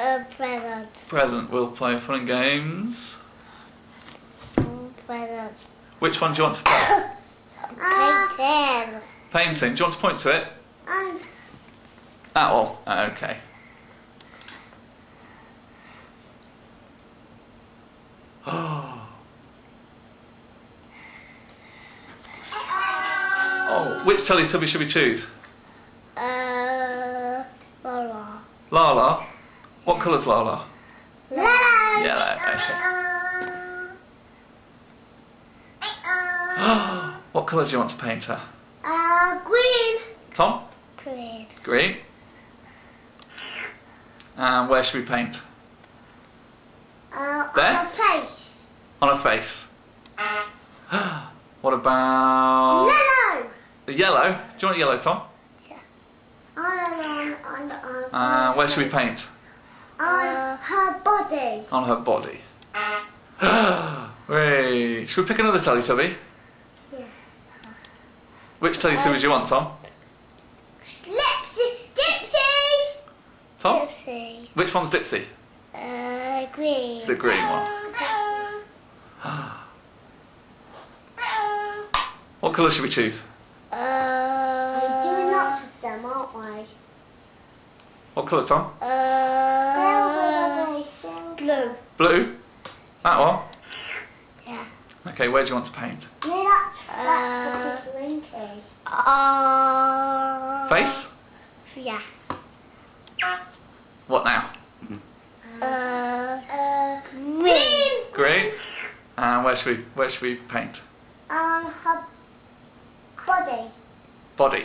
Present. Present. We'll play fun and games. Present. Which one do you want to play? Painting. Painting. Do you want to point to it? Um, That one. Ah, Okay. Oh, which Teletubby should we choose? uh, Lola. Lala. What colour's Lala? Yellow. Yellow. Okay. what colour do you want to paint her? Uh, green. Tom? Green. Green. And where should we paint? Uh, There? on her face. On her face. what about Yellow. the yellow? Do you want yellow, Tom? Yeah. On, on, on, on, Uh, where should we paint? On her body. On her body. Wait. Should we pick another Teletubby? Yeah. Which Teletubby do you want, Tom? Lipsy. Dipsy. Tom? Dipsy. Which one's Dipsy? Uh, green. The green one. What colour should we choose? Uh, We're doing lots of them, aren't we? What colour, Tom? Uh, blue. Blue? That one? Yeah. Okay, where do you want to paint? No, that's, that's for Tinky Winky. Uh, Face? Yeah. What now? Uh, uh, green. Green? And where should we where should we paint? Um, her body. Body.